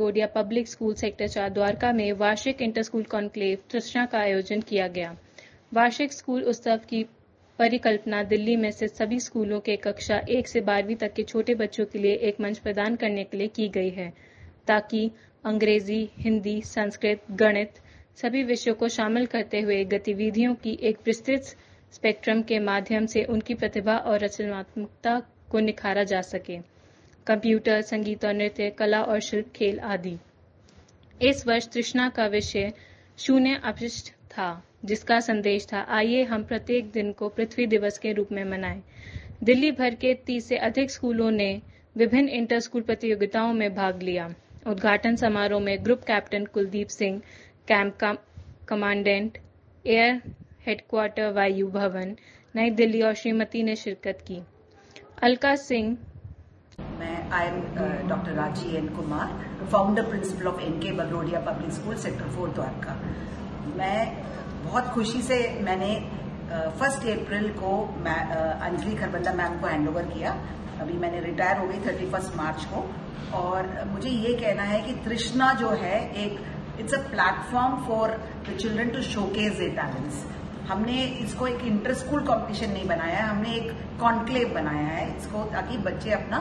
बगरोडिया public school sector चार द्वारका में वार्षिक इंटर स्कूल कॉन्क्लेव तृष्णा का आयोजन किया गया। वार्षिक स्कूल उत्सव की परिकल्पना दिल्ली में स्थित सभी स्कूलों के कक्षा एक से बारहवीं तक के छोटे बच्चों के लिए एक मंच प्रदान करने के लिए की गई है, ताकि अंग्रेज़ी, हिंदी, संस्कृत, गणित सभी विषयों को शामिल करते हुए गतिविधियों की एक विस्तृत स्पेक्ट्रम के माध्यम से उनकी प्रतिभा और रचनात्मकता को निखारा जा सके। कंप्यूटर, संगीत और नृत्य, कला और शिल्प, खेल आदि। इस वर्ष तृष्णा का विषय शून्य अपशिष्ट था, जिसका संदेश था, आइए हम प्रत्येक दिन को पृथ्वी दिवस के रूप में मनाएँ। दिल्ली भर के तीस से अधिक स्कूलों ने विभिन्न इंटर स्कूल प्रतियोगिताओं में भाग लिया। उद्घाटन समारोह में group captain Kuldeep Singh, camp commandant, air headquarters Vayu Bhavan, नई दिल्ली और श्रीमती ने शिरकत की। अलका सिंह मैं I am doctor Raji N Kumar founder principal of NK Bagrodia public school sector four Dwarka मैं बहुत खुशी से मैंने फ़र्स्ट uh, अप्रैल को uh, अंजलि खरबंदा मैम को हैंड ओवर किया। अभी मैंने रिटायर हो गई थर्टी फ़र्स्ट मार्च को। और मुझे ये कहना है कि तृष्णा जो है एक it's a platform for the children to showcase a talents हमने इसको एक इंटर स्कूल कॉम्पिटिशन नहीं बनाया है हमने एक कॉन्क्लेव बनाया है। इसको ताकि बच्चे अपना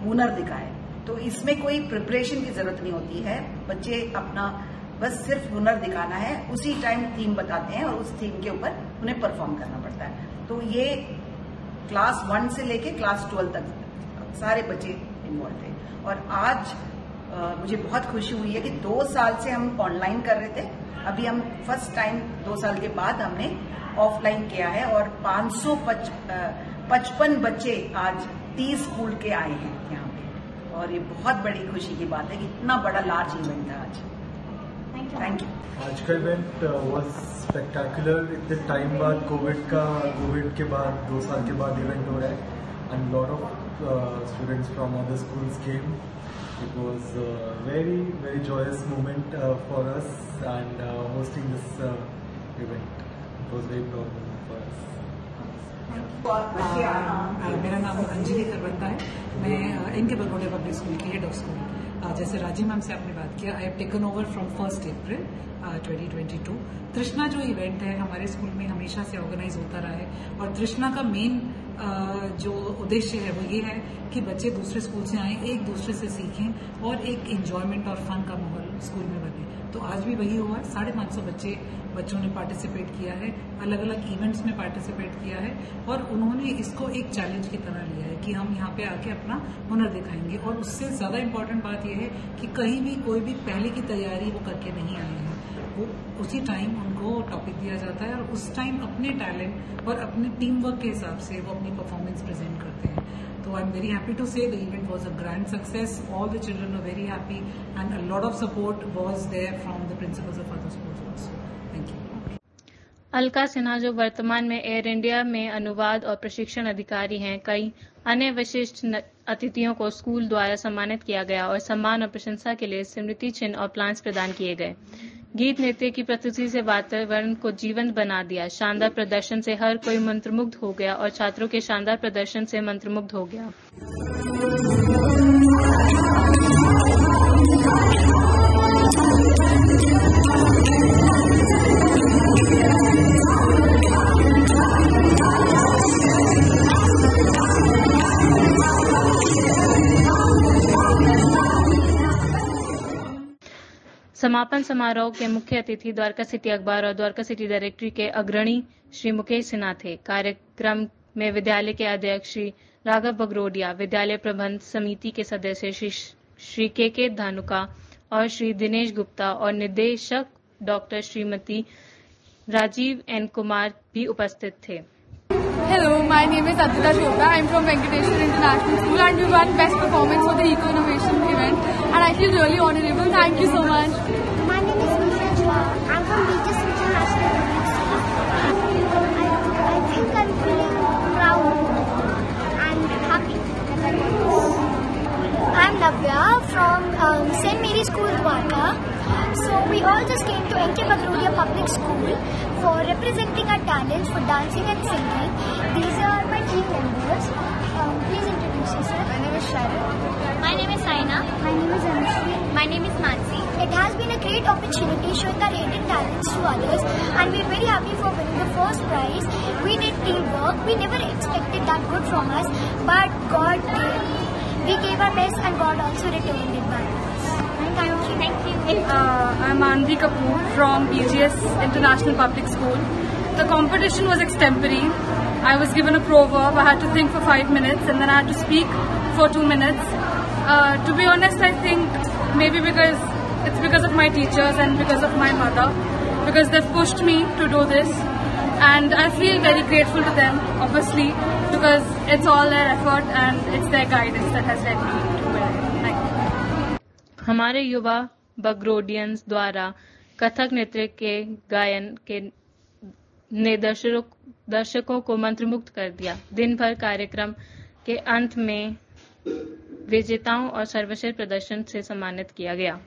हुनर दिखाएँ। तो इसमें कोई प्रिपरेशन की ज़रूरत नहीं होती है। बच्चे अपना बस सिर्फ़ हुनर दिखाना है उसी टाइम थीम बताते हैं और उस थीम के ऊपर उन्हें परफॉर्म करना पड़ता है। तो ये क्लास वन से लेके क्लास ट्वेल्व तक सारे बच्चे इन्वॉल्व थे और आज आ, मुझे बहुत खुशी हुई है कि दो साल से हम ऑनलाइन कर रहे थे। अभी हम फ़र्स्ट टाइम दो साल के बाद हमने ऑफलाइन किया है और पाँच पचपन बच्चे आज तीस स्कूल के आए हैं यहाँ पे। और ये बहुत बड़ी खुशी की बात है कि इतना बड़ा लार्ज इवेंट है आज। थैंक यू आज का इवेंट वॉज़ स्पेक्टेकुलर इतने टाइम बाद कोविड का कोविड के बाद दो साल के बाद इवेंट हो रहा है। And lot of students from other schools came It was a very, very joyous moment uh, for us and uh, hosting this uh, event. It was very proud for us. मेरा नाम अंजलि करबंदा है। मैं इनके Bagrodia public school की head of school जैसे Rajiv ma'am से आपने बात किया I have taken over from first April 2022 Trishna जो इवेंट है, हमारे स्कूल में हमेशा से ऑर्गेनाइज होता रहा है। और तृष्णा का मेन जो उद्देश्य है, वो ये है कि बच्चे दूसरे स्कूल से आए, एक दूसरे से सीखें और एक इंजॉयमेंट और फन का माहौल स्कूल में बने। तो आज भी वही हुआ है। साढ़े पाँच सौ बच्चे, बच्चों ने पार्टिसिपेट किया है। अलग अलग इवेंट्स में पार्टिसिपेट किया है और उन्होंने इसको एक चैलेंज की तरह लिया है कि हम यहाँ पे आके अपना हुनर दिखाएँगे। और उससे ज़्यादा इम्पोर्टेंट बात यह है कि कहीं भी कोई भी पहले की तैयारी वो करके नहीं आए हैं। वो उसी टाइम उनको टॉपिक दिया जाता है और उस टाइम अपने टैलेंट और अपने टीम वर्क के हिसाब से वो अपनी परफॉर्मेंस प्रेजेंट करते हैं। तो I am very happy to say event was a grand success all the children are very happy and a lot of support was there from the principals of other schools Alka Sinha, जो वर्तमान में air India में अनुवाद और प्रशिक्षण अधिकारी हैं, कई अन्य विशिष्ट अतिथियों को स्कूल द्वारा सम्मानित किया गया और सम्मान और प्रशंसा के लिए स्मृति चिन्ह और प्लांट्स प्रदान किए गए। गीत नृत्य की प्रस्तुति से वातावरण को जीवंत बना दिया। शानदार प्रदर्शन से हर कोई मंत्रमुग्ध हो गया और छात्रों के शानदार प्रदर्शन से मंत्रमुग्ध हो गया। समापन समारोह के मुख्य अतिथि द्वारका सिटी अखबार और द्वारका सिटी डायरेक्टरी के अग्रणी श्री मुकेश सिन्हा थे। कार्यक्रम में विद्यालय के अध्यक्ष श्री राघव बगरोडिया विद्यालय प्रबंध समिति के सदस्य श्री श्री के के धानुका और श्री दिनेश गुप्ता और निदेशक डॉक्टर श्रीमती राजीव एन कुमार भी उपस्थित थे। Hello, my name is Adita Chopra. I'm from Venkateshwar International School and we won Best Performance for the Eco Innovation event. And I feel really honorable. Thank you so much. My name is Nisha Chua. I'm from BTS International School. I, I think I'm feeling proud and happy I'm Navya from um, St. Mary's School, Dwarka. So we all just came to NK Bagrudia Public School for representing our talents for dancing and singing. These are my team members. Opportunity showing our hidden talents to others and we're very happy for winning the first prize. We did teamwork. We never expected that good from us but God gave, we gave our best and God also returned it back. Thank you. Thank you. Uh, I'm Anvi Kapoor from BGS International Public School. The competition was extempore. I was given a proverb. I had to think for five minutes and then I had to speak for two minutes. Uh, to be honest, I think maybe because it's because of my teachers and because of my mother, because they've pushed me to do this, and I feel very grateful to them, obviously, because it's all their effort and it's their guidance that has led me to where I am. हमारे युवा बगरोडियंस द्वारा कथक नृत्य के गायन के ने दर्शकों दर्शकों को मंत्रमुग्ध कर दिया दिन भर कार्यक्रम के अंत में विजेताओं और सर्वश्रेष्ठ प्रदर्शन से सम्मानित किया गया